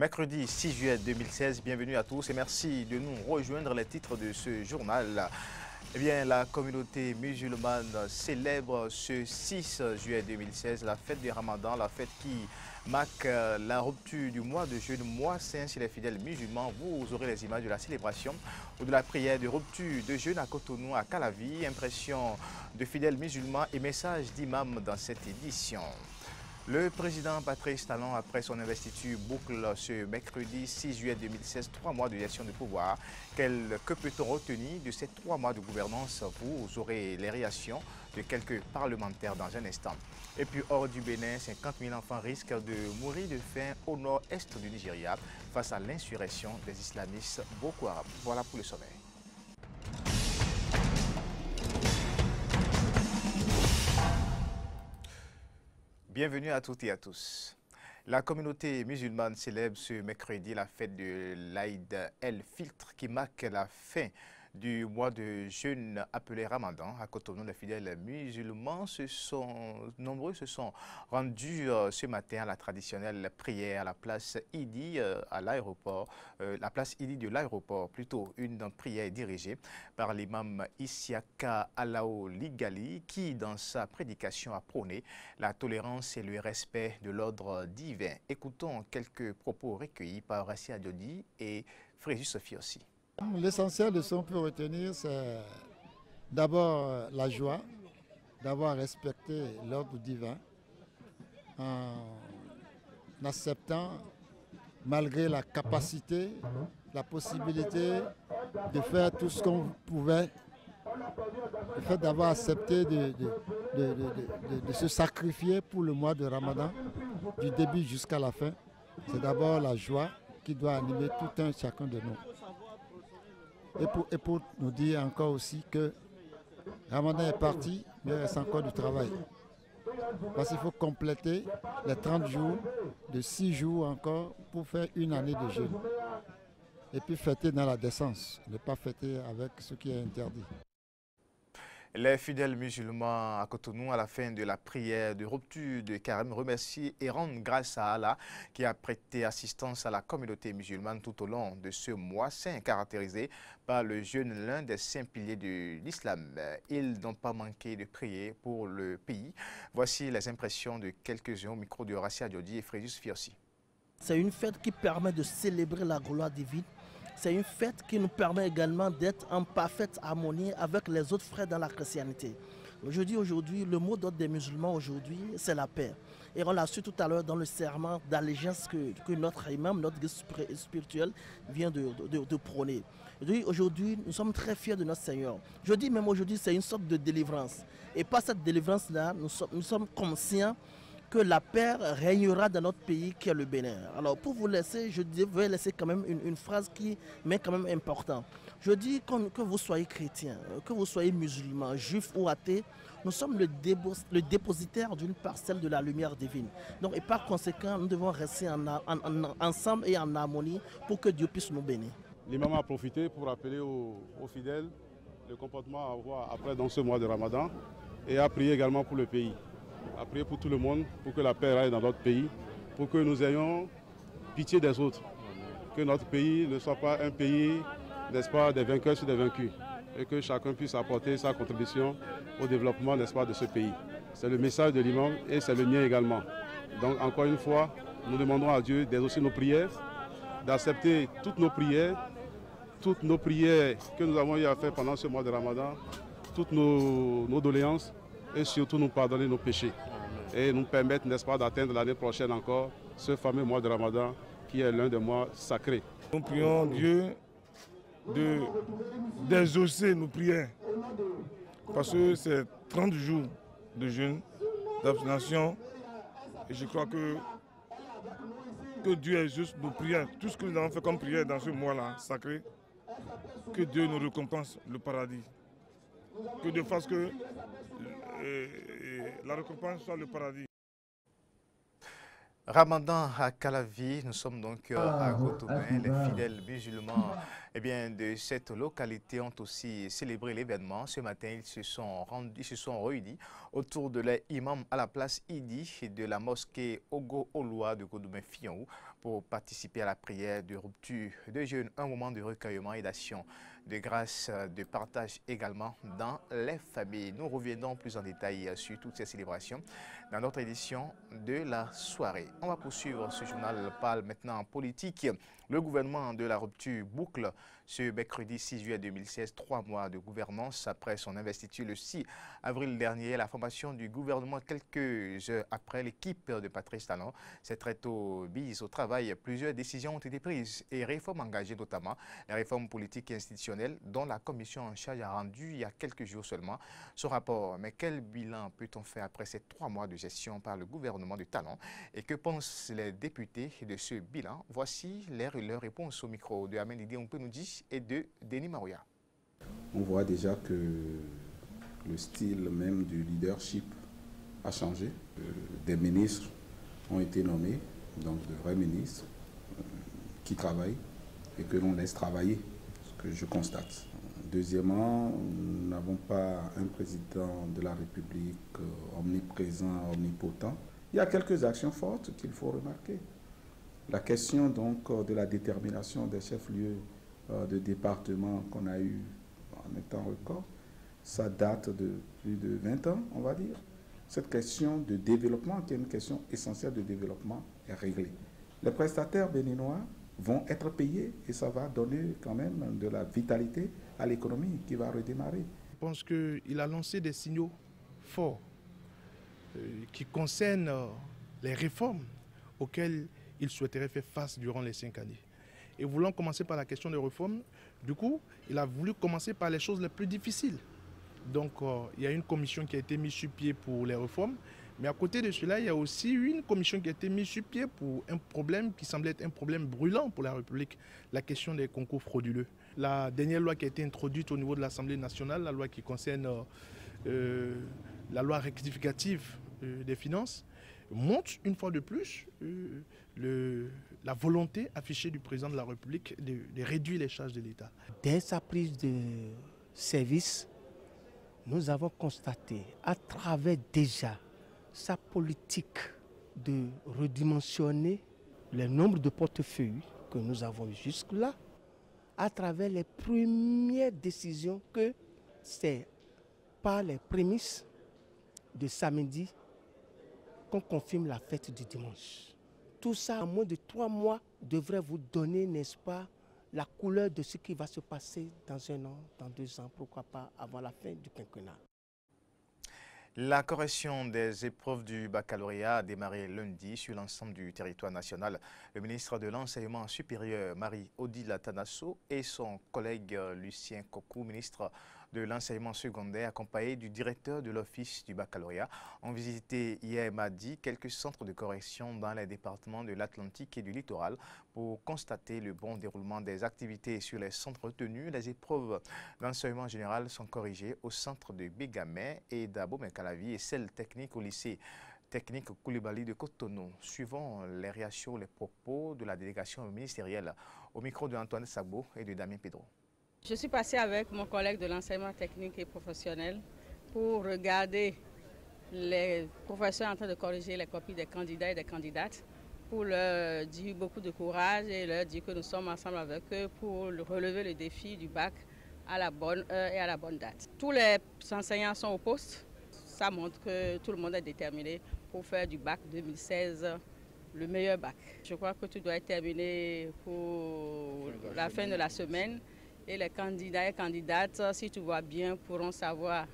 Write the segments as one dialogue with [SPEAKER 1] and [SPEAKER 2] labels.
[SPEAKER 1] Mercredi 6 juillet 2016, bienvenue à tous et merci de nous rejoindre les titres de ce journal. Eh bien, la communauté musulmane célèbre ce 6 juillet 2016 la fête du Ramadan, la fête qui marque euh, la rupture du mois de jeûne, mois saint chez les fidèles musulmans. Vous aurez les images de la célébration ou de la prière de rupture de jeûne à Cotonou, à Calavi, impression de fidèles musulmans et message d'imam dans cette édition. Le président Patrice Talon, après son investiture, boucle ce mercredi 6 juillet 2016, trois mois de gestion de pouvoir. que peut-on retenir de ces trois mois de gouvernance? Vous aurez les réactions de quelques parlementaires dans un instant. Et puis hors du Bénin, 50 000 enfants risquent de mourir de faim au nord-est du Nigeria face à l'insurrection des islamistes Boko Haram. Voilà pour le sommet. Bienvenue à toutes et à tous. La communauté musulmane célèbre ce mercredi la fête de l'Aïd el-Filtre qui marque la fin du mois de jeûne appelé Ramadan. À Cotonou, les fidèles musulmans se sont, nombreux se sont rendus euh, ce matin à la traditionnelle prière à la place Idi euh, à l'aéroport, euh, la place Idi de l'aéroport, plutôt une prière dirigée par l'imam Isiaka Alao Ligali qui, dans sa prédication, a prôné la tolérance et le respect de l'ordre divin. Écoutons quelques propos recueillis par Rassia Dodi et Fréjus Sophie aussi.
[SPEAKER 2] L'essentiel de ce qu'on peut retenir, c'est d'abord euh, la joie d'avoir respecté l'ordre divin en acceptant, malgré la capacité, la possibilité de faire tout ce qu'on pouvait, le fait d'avoir accepté de, de, se sacrifier pour le mois de Ramadan, du début jusqu'à la fin, c'est d'abord la joie qui doit animer tout un chacun de nous. Et pour, nous dire encore aussi que Ramadan est parti, mais il reste encore du travail. Parce qu'il faut compléter les 30 jours, de 6 jours encore, pour faire une année de jeûne. Et puis fêter dans la décence, ne pas fêter avec ce qui est interdit.
[SPEAKER 1] Les fidèles musulmans à Cotonou, à la fin de la prière de rupture de carême, remercient et rendent grâce à Allah qui a prêté assistance à la communauté musulmane tout au long de ce mois saint caractérisé par le jeûne, l'un des saints piliers de l'islam. Ils n'ont pas manqué de prier pour le pays. Voici les impressions de quelques-uns au micro de Horacia Diodi et Frédus Fiossi.
[SPEAKER 3] C'est une fête qui permet de célébrer la gloire divine c'est une fête qui nous permet également d'être en parfaite harmonie avec les autres frères dans la chrétienté. Je dis aujourd'hui, le mot d'ordre des musulmans aujourd'hui, c'est la paix. Et on l'a su tout à l'heure dans le serment d'allégeance que, notre imam, notre guide spirituel vient de, prôner. Aujourd'hui, nous sommes très fiers de notre Seigneur. Je dis même aujourd'hui, c'est une sorte de délivrance. Et par cette délivrance-là, nous sommes conscients que la paix régnera dans notre pays qui est le Bénin. Alors pour vous laisser, je vais laisser quand même une, phrase qui m'est quand même importante. Je dis que vous soyez chrétien, que vous soyez musulman, juif ou athée, nous sommes le, dépositaire d'une parcelle de la lumière divine. Donc, et par conséquent, nous devons rester en, ensemble et en harmonie pour que Dieu puisse nous bénir.
[SPEAKER 4] L'imam a profité pour rappeler aux, aux, fidèles le comportement à avoir après dans ce mois de Ramadan et a prié également pour le pays à prier pour tout le monde, pour que la paix aille dans notre pays, pour que nous ayons pitié des autres. Que notre pays ne soit pas un pays, n'est-ce pas, des vainqueurs sur des vaincus. Et que chacun puisse apporter sa contribution au développement, n'est-ce pas, de ce pays. C'est le message de l'imam et c'est le mien également. Donc encore une fois, nous demandons à Dieu d'exaucer nos prières, d'accepter toutes nos prières, toutes nos prières que nous avons eu à faire pendant ce mois de Ramadan, toutes nos, nos doléances et surtout nous pardonner nos péchés et nous permettre, n'est-ce pas, d'atteindre l'année prochaine encore ce fameux mois de Ramadan qui est l'un des mois sacrés.
[SPEAKER 5] Nous prions Dieu de d'exaucer nos prières parce que c'est 30 jours de jeûne, d'abstention et je crois que que Dieu exauce nos prières, tout ce que nous avons fait comme prière dans ce mois-là sacré, que Dieu nous récompense le paradis. Que Dieu fasse que la récompense soit le paradis.
[SPEAKER 1] Ramadan à Calavi, nous sommes donc euh, à Gotoubin. Les fidèles musulmans eh bien, de cette localité ont aussi célébré l'événement. Ce matin, ils se sont, rendus, ils se sont réunis autour de l'imam à la place Idi de la mosquée Ogo Oloa de Godoubin Fion pour participer à la prière de rupture de jeûne, un moment de recueillement et d'action de grâce, euh, de partage également dans les familles. Nous reviendrons plus en détail euh, sur toutes ces célébrations dans notre édition de la soirée. On va poursuivre ce journal parle maintenant en politique. Le gouvernement de la rupture boucle ce mercredi 6 juillet 2016, trois mois de gouvernance après son investiture le 6 avril dernier. La formation du gouvernement quelques heures après l'équipe de Patrice Talon s'est très tôt mise au travail. Plusieurs décisions ont été prises et réformes engagées notamment la réforme politique et institutionnelle dont la commission en charge a rendu il y a quelques jours seulement son rapport. Mais quel bilan peut-on faire après ces trois mois de gestion par le gouvernement de Talon? Et que pensent les députés de ce bilan? Voici leur, réponse au micro de Amélie et de Denis Marouya.
[SPEAKER 6] On voit déjà que le style même du leadership a changé. Euh, des ministres ont été nommés, donc de vrais ministres euh, qui travaillent et que l'on laisse travailler, ce que je constate. Deuxièmement, nous n'avons pas un président de la République euh, omniprésent, omnipotent. Il y a quelques actions fortes qu'il faut remarquer. La question donc de la détermination des chefs-lieux de départements qu'on a eu en étant record, ça date de plus de 20 ans, on va dire. Cette question de développement, qui est une question essentielle de développement, est réglée. Les prestataires béninois vont être payés et ça va donner quand même de la vitalité à l'économie qui va redémarrer.
[SPEAKER 7] Je pense qu'il a lancé des signaux forts euh, qui concernent euh, les réformes auxquelles il souhaiterait faire face durant les cinq années et voulant commencer par la question des réformes, du coup, il a voulu commencer par les choses les plus difficiles. Donc, euh, il y a une commission qui a été mise sur pied pour les réformes, mais à côté de cela, il y a aussi une commission qui a été mise sur pied pour un problème qui semblait être un problème brûlant pour la République, la question des concours frauduleux. La dernière loi qui a été introduite au niveau de l'Assemblée nationale, la loi qui concerne euh, euh, la loi rectificative des finances, montre une fois de plus la volonté affichée du président de la République de, réduire les charges de l'État.
[SPEAKER 8] Dès sa prise de service, nous avons constaté à travers déjà sa politique de redimensionner le nombre de portefeuilles que nous avons jusque-là, à travers les premières décisions que c'est par les prémices de samedi qu'on confirme la fête du dimanche. Tout ça, en moins de trois mois, devrait vous donner, n'est-ce pas, la couleur de ce qui va se passer dans un an, dans deux ans, pourquoi pas avant la fin du quinquennat.
[SPEAKER 1] La correction des épreuves du baccalauréat a démarré lundi sur l'ensemble du territoire national. Le ministre de l'Enseignement supérieur, Marie-Odile Tanasso, et son collègue Lucien Kokou, ministre de l'enseignement secondaire, accompagné du directeur de l'Office du baccalauréat, ont visité hier mardi quelques centres de correction dans les départements de l'Atlantique et du littoral pour constater le bon déroulement des activités sur les centres retenus. Les épreuves d'enseignement général sont corrigées au centre de Bégamé et d'Abomey-Calavi et celles techniques au lycée technique Koulibaly de Cotonou. Suivant les réactions, les propos de la délégation ministérielle au micro de Antoine Sagbo et de Damien Pedro.
[SPEAKER 9] Je suis passé avec mon collègue de l'enseignement technique et professionnel pour regarder les professeurs en train de corriger les copies des candidats et des candidates pour leur dire beaucoup de courage et leur dire que nous sommes ensemble avec eux pour relever le défi du bac à la bonne heure et à la bonne date. Tous les enseignants sont au poste. Ça montre que tout le monde est déterminé pour faire du bac 2016 le meilleur bac. Je crois que tout doit être terminé pour la fin de la semaine et les candidats et candidates, si tout va bien, pourront savoir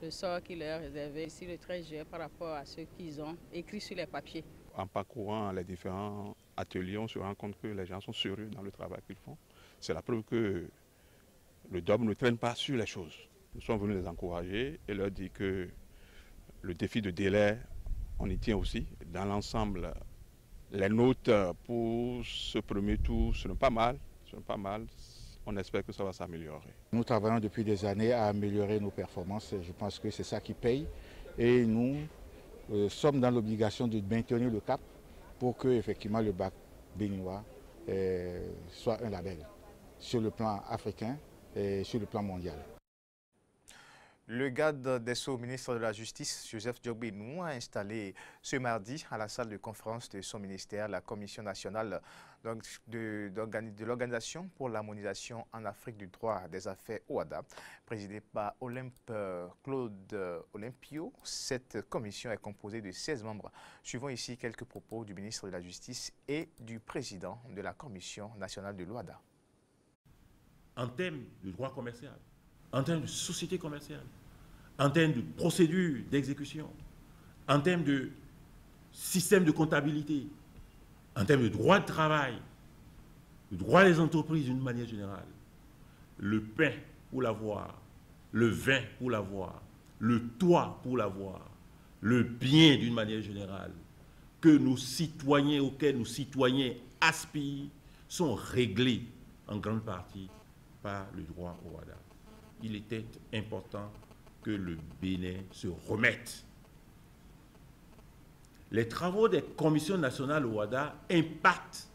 [SPEAKER 9] le sort qui leur est réservé ici le 13 juillet par rapport à ce qu'ils ont écrit sur les papiers.
[SPEAKER 4] En parcourant les différents ateliers, on se rend compte que les gens sont sérieux dans le travail qu'ils font. C'est la preuve que le DOM ne traîne pas sur les choses. Nous sommes venus les encourager et leur dire que le défi de délai, on y tient aussi. Dans l'ensemble, les notes pour ce premier tour, ce n'est pas mal. Ce n'est pas mal on espère que ça va s'améliorer.
[SPEAKER 10] Nous travaillons depuis des années à améliorer nos performances. Je pense que c'est ça qui paye. Et nous euh, sommes dans l'obligation de maintenir le cap pour que effectivement le bac béninois euh, soit un label sur le plan africain et sur le plan mondial.
[SPEAKER 1] Le garde des Sceaux, ministre de la Justice, Joseph Djogbenou, a installé ce mardi à la salle de conférence de son ministère la Commission nationale de, l'Organisation pour l'harmonisation en Afrique du droit des affaires OADA, présidée par Olympe Claude Olympio. Cette commission est composée de 16 membres. Suivons ici quelques propos du ministre de la Justice et du président de la Commission nationale de l'OADA.
[SPEAKER 11] En termes de droit commercial, en termes de société commerciale, en termes de procédure d'exécution, en termes de système de comptabilité, en termes de droit de travail, de droit des entreprises d'une manière générale, le pain pour l'avoir, le vin pour l'avoir, le toit pour l'avoir, le bien d'une manière générale, que nos citoyens, auxquels nos citoyens aspirent, sont réglés en grande partie par le droit au WADA. Il était important que le Bénin se remette. Les travaux des commissions nationales WADA impactent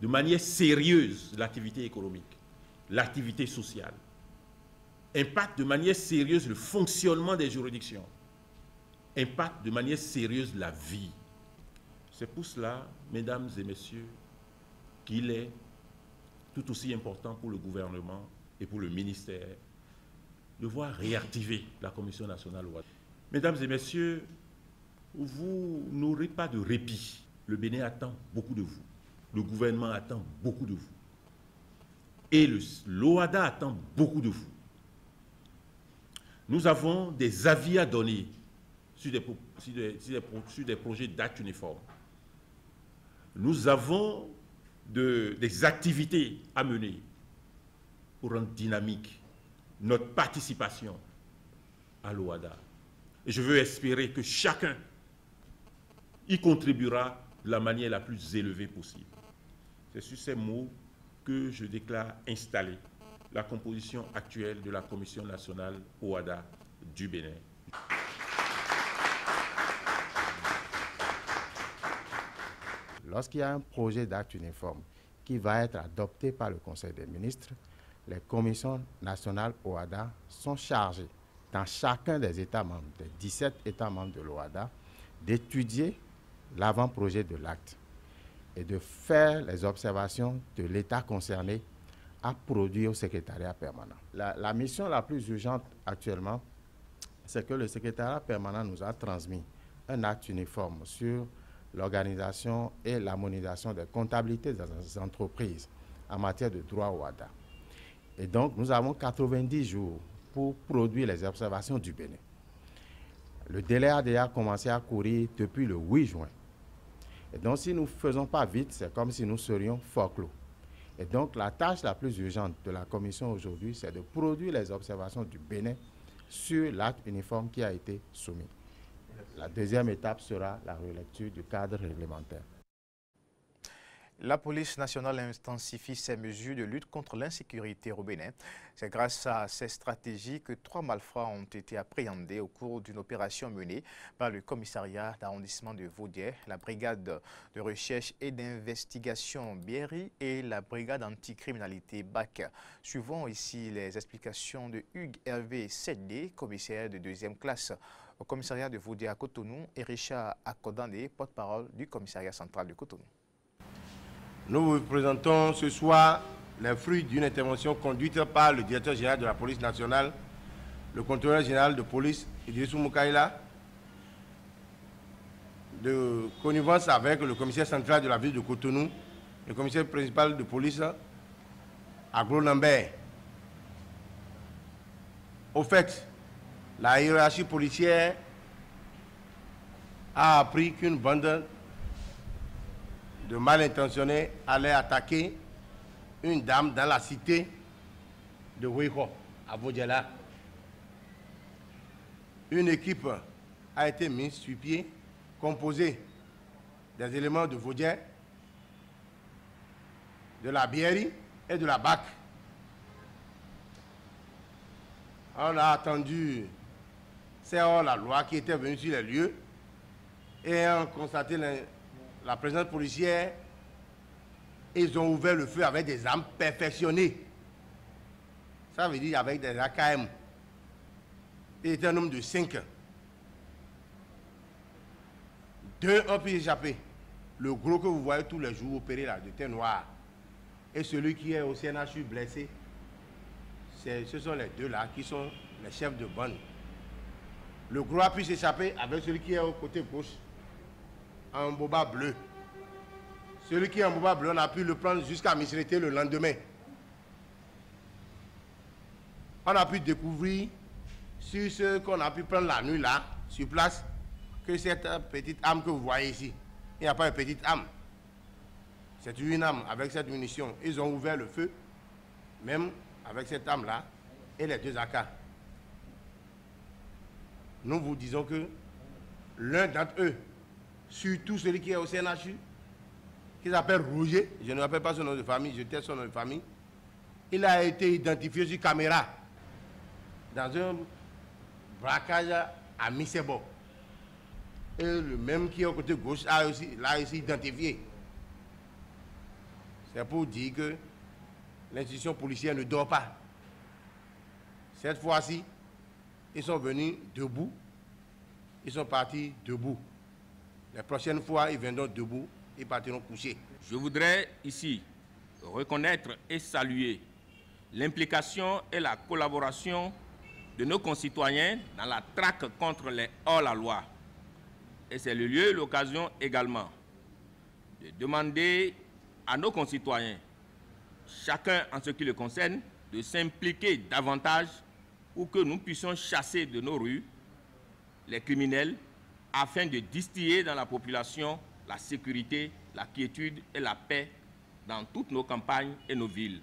[SPEAKER 11] de manière sérieuse l'activité économique, l'activité sociale, impactent de manière sérieuse le fonctionnement des juridictions, impactent de manière sérieuse la vie. C'est pour cela, mesdames et messieurs, qu'il est tout aussi important pour le gouvernement et pour le ministère de voir réactiver la Commission nationale Mesdames et messieurs, vous n'aurez pas de répit. Le Bénin attend beaucoup de vous. Le gouvernement attend beaucoup de vous. Et l'OADA attend beaucoup de vous. Nous avons des avis à donner sur des, projets d'actes uniformes. Nous avons des activités à mener pour rendre dynamique notre participation à l'OADA. Et je veux espérer que chacun y contribuera de la manière la plus élevée possible. C'est sur ces mots que je déclare installer la composition actuelle de la Commission nationale OADA du Bénin.
[SPEAKER 12] Lorsqu'il y a un projet d'acte uniforme qui va être adopté par le Conseil des ministres, les commissions nationales OADA sont chargées dans chacun des États membres, des 17 États membres de l'OADA, d'étudier l'avant-projet de l'acte et de faire les observations de l'État concerné à produire au secrétariat permanent. La, mission la plus urgente actuellement, c'est que le secrétariat permanent nous a transmis un acte uniforme sur l'organisation et l'harmonisation des comptabilités des entreprises en matière de droit OADA. Et donc, nous avons 90 jours pour produire les observations du Bénin. Le délai a déjà commencé à courir depuis le 8 juin. Et donc, si nous ne faisons pas vite, c'est comme si nous serions fort clos. Et donc, la tâche la plus urgente de la Commission aujourd'hui, c'est de produire les observations du Bénin sur l'acte uniforme qui a été soumis. La deuxième étape sera la relecture du cadre réglementaire.
[SPEAKER 1] La police nationale intensifie ses mesures de lutte contre l'insécurité au Bénin. C'est grâce à ces stratégies que trois malfrats ont été appréhendés au cours d'une opération menée par le commissariat d'arrondissement de Vaudier, la brigade de recherche et d'investigation Bierry et la brigade anticriminalité BAC. Suivons ici les explications de Hugues Hervé Sedlé, commissaire de deuxième classe au commissariat de Vaudier à Cotonou et Richard Akodande, porte-parole du commissariat central de Cotonou.
[SPEAKER 13] Nous vous présentons ce soir les fruits d'une intervention conduite par le directeur général de la police nationale, le contrôleur général de police, Idrissou Moukaïla, de connivence avec le commissaire central de la ville de Cotonou, le commissaire principal de police, Agro Lambert. Au fait, la hiérarchie policière a appris qu'une bande de mal intentionnés allaient attaquer une dame dans la cité de Ouého, à Vodjala. Une équipe a été mise sur pied, composée des éléments de Vaudien, de la Biéry et de la BAC. On a attendu, c'est la loi qui était venue sur les lieux et on a constaté la présence policière, ils ont ouvert le feu avec des armes perfectionnées. Ça veut dire avec des AKM. Il était un homme de 5 Deux ont pu échapper. Le gros que vous voyez tous les jours opérer là, de thé noir, et celui qui est au CNHU blessé, ce sont les deux là qui sont les chefs de bande. Le gros a pu s'échapper avec celui qui est au côté gauche, en boba bleu. Celui qui est en boba bleu, on a pu le prendre jusqu'à Misrité le lendemain. On a pu découvrir sur ce qu'on a pu prendre la nuit là, sur place, que cette petite arme que vous voyez ici, il n'y a pas de petite arme. C'est une arme avec cette munition. Ils ont ouvert le feu, même avec cette arme-là, et les deux AK. Nous vous disons que l'un d'entre eux, surtout celui qui est au CNHU, qui s'appelle Rouget, je ne rappelle pas son nom de famille, je tais son nom de famille, il a été identifié sur caméra dans un braquage à Misebo. Et le même qui est au côté gauche l'a aussi, aussi identifié. C'est pour dire que l'institution policière ne dort pas. Cette fois-ci, ils sont venus debout, ils sont partis debout. La prochaine fois, ils viendront debout, ils partiront coucher.
[SPEAKER 14] Je voudrais ici reconnaître et saluer l'implication et la collaboration de nos concitoyens dans la traque contre les hors-la-loi. Et c'est le lieu et l'occasion également de demander à nos concitoyens, chacun en ce qui le concerne, de s'impliquer davantage pour que nous puissions chasser de nos rues les criminels afin de distiller dans la population la sécurité, la quiétude et la paix dans toutes nos campagnes et nos villes.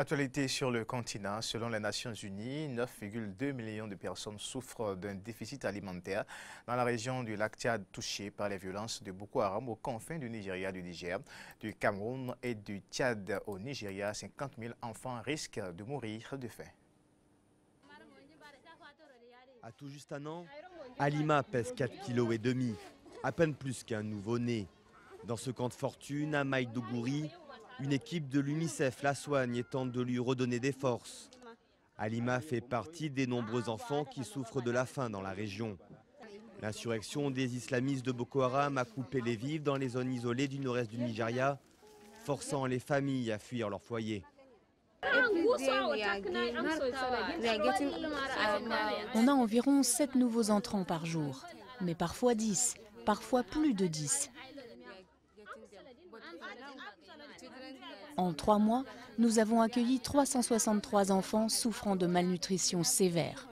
[SPEAKER 1] Actualité sur le continent. Selon les Nations Unies, 9,2 millions de personnes souffrent d'un déficit alimentaire dans la région du lac Tchad touchée par les violences de Boko Haram aux confins du Nigeria, du Niger, du Cameroun et du Tchad. Au Nigeria, 50 000 enfants risquent de mourir de faim.
[SPEAKER 15] À tout juste un an, Alima pèse 4,5 kg à peine plus qu'un nouveau-né. Dans ce camp de fortune, à Maïdougouri, une équipe de l'UNICEF la soigne et tente de lui redonner des forces. Alima fait partie des nombreux enfants qui souffrent de la faim dans la région. L'insurrection des islamistes de Boko Haram a coupé les vivres dans les zones isolées du nord-est du Nigeria, forçant les familles à fuir leur foyer.
[SPEAKER 16] On a environ 7 nouveaux entrants par jour, mais parfois 10, parfois plus de 10. En trois mois, nous avons accueilli 363 enfants souffrant de malnutrition sévère.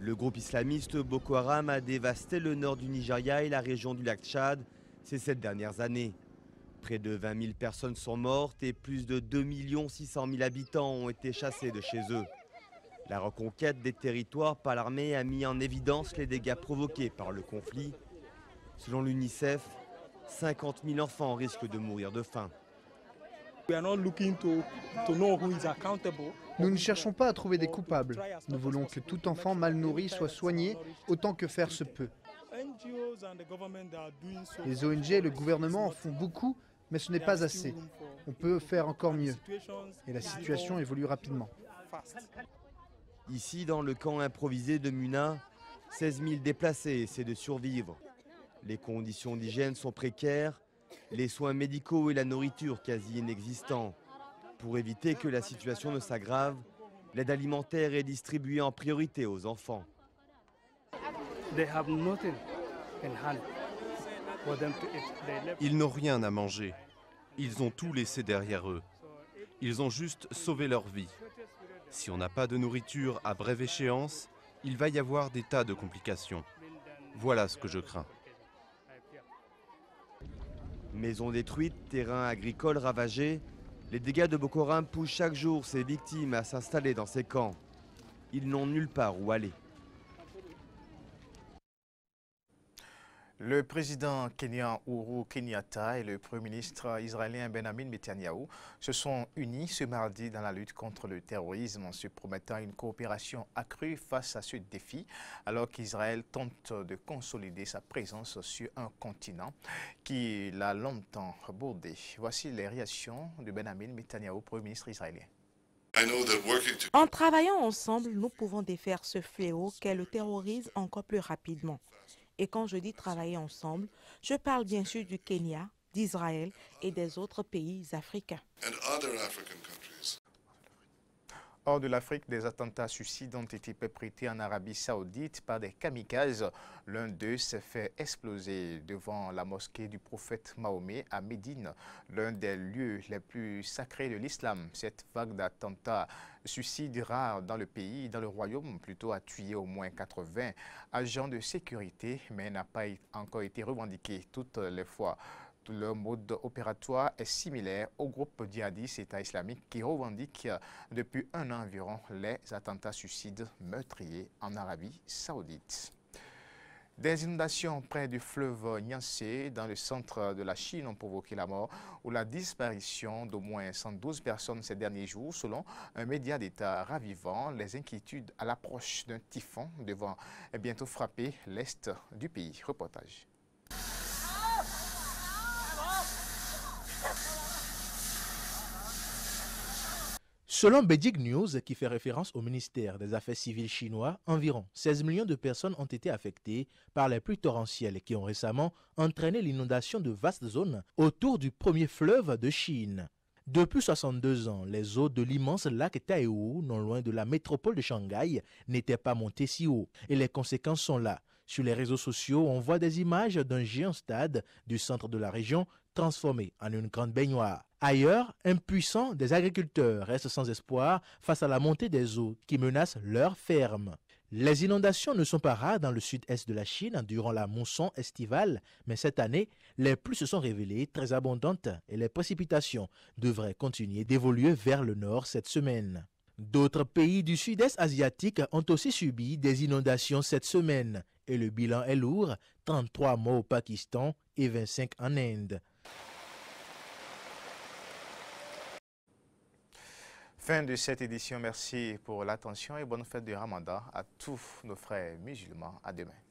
[SPEAKER 15] Le groupe islamiste Boko Haram a dévasté le nord du Nigeria et la région du lac Tchad ces sept dernières années. Près de 20 000 personnes sont mortes et plus de 2 600 000 habitants ont été chassés de chez eux. La reconquête des territoires par l'armée a mis en évidence les dégâts provoqués par le conflit. Selon l'UNICEF, 50 000 enfants risquent de mourir de faim.
[SPEAKER 17] Nous ne cherchons pas à trouver des coupables. Nous voulons que tout enfant mal nourri soit soigné autant que faire se peut. Les ONG et le gouvernement en font beaucoup, mais ce n'est pas assez. On peut faire encore mieux. Et la situation évolue rapidement.
[SPEAKER 15] Ici, dans le camp improvisé de Muna, 16 000 déplacés essaient de survivre. Les conditions d'hygiène sont précaires, les soins médicaux et la nourriture quasi inexistants. Pour éviter que la situation ne s'aggrave, l'aide alimentaire est distribuée en priorité aux enfants.
[SPEAKER 18] Ils n'ont rien à manger. Ils ont tout laissé derrière eux. Ils ont juste sauvé leur vie. Si on n'a pas de nourriture à brève échéance, il va y avoir des tas de complications. Voilà ce que je crains.
[SPEAKER 15] Maisons détruites, terrains agricoles ravagés, les dégâts de Boko Haram poussent chaque jour ses victimes à s'installer dans ces camps. Ils n'ont nulle part où aller.
[SPEAKER 1] Le président kenyan Uhuru Kenyatta et le premier ministre israélien Benjamin Netanyahu se sont unis ce mardi dans la lutte contre le terrorisme en se promettant une coopération accrue face à ce défi alors qu'Israël tente de consolider sa présence sur un continent qui l'a longtemps bordé. Voici les réactions de Benjamin Netanyahu, premier ministre israélien.
[SPEAKER 19] En travaillant ensemble, nous pouvons défaire ce fléau qu'est le terrorisme encore plus rapidement. Et quand je dis travailler ensemble, je parle bien sûr du Kenya, d'Israël et des autres pays africains.
[SPEAKER 1] Hors de l'Afrique, des attentats suicides ont été perpétrés en Arabie saoudite par des kamikazes. L'un d'eux s'est fait exploser devant la mosquée du prophète Mahomet à Médine, l'un des lieux les plus sacrés de l'islam. Cette vague d'attentats suicides rares dans le pays, dans le royaume, plutôt a tué au moins 80 agents de sécurité, mais n'a pas encore été revendiquée toutes les fois. Le mode opératoire est similaire au groupe djihadiste État islamique qui revendique depuis un an environ les attentats suicides meurtriers en Arabie saoudite. Des inondations près du fleuve Nyansé, dans le centre de la Chine, ont provoqué la mort ou la disparition d'au moins 112 personnes ces derniers jours, selon un média d'État ravivant les inquiétudes à l'approche d'un typhon devant bientôt frapper l'est du pays. Reportage.
[SPEAKER 20] Selon Beijing News, qui fait référence au ministère des Affaires civiles chinois, environ 16 millions de personnes ont été affectées par les pluies torrentielles qui ont récemment entraîné l'inondation de vastes zones autour du premier fleuve de Chine. Depuis 62 ans, les eaux de l'immense lac Taewu, non loin de la métropole de Shanghai, n'étaient pas montées si haut. Et les conséquences sont là. Sur les réseaux sociaux, on voit des images d'un géant stade du centre de la région transformé en une grande baignoire. Ailleurs, impuissants, des agriculteurs restent sans espoir face à la montée des eaux qui menacent leurs fermes. Les inondations ne sont pas rares dans le sud-est de la Chine durant la mousson estivale, mais cette année, les pluies se sont révélées très abondantes et les précipitations devraient continuer d'évoluer vers le nord cette semaine. D'autres pays du sud-est asiatique ont aussi subi des inondations cette semaine et le bilan est lourd, 33 morts au Pakistan et 25 en Inde.
[SPEAKER 1] Fin de cette édition. Merci pour l'attention et bonne fête de Ramadan à tous nos frères musulmans. À demain.